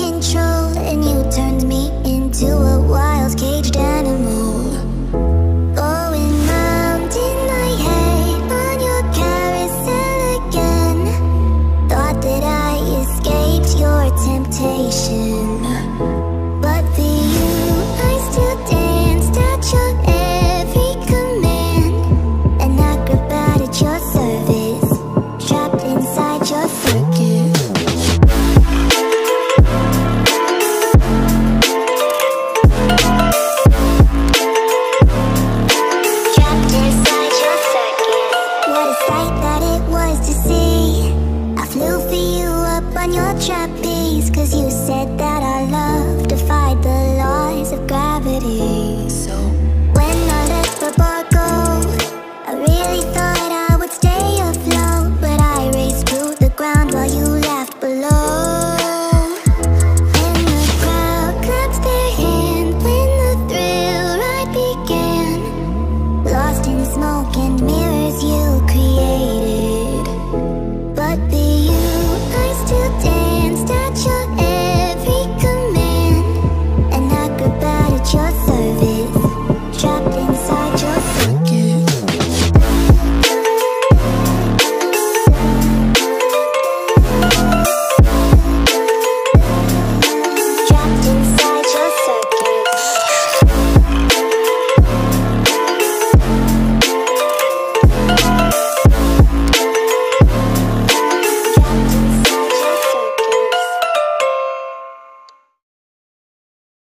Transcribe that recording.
control And you turned me into a wild caged animal. Going round in my head on your carousel again. Thought that I escaped your temptation. piece, cause you said that our love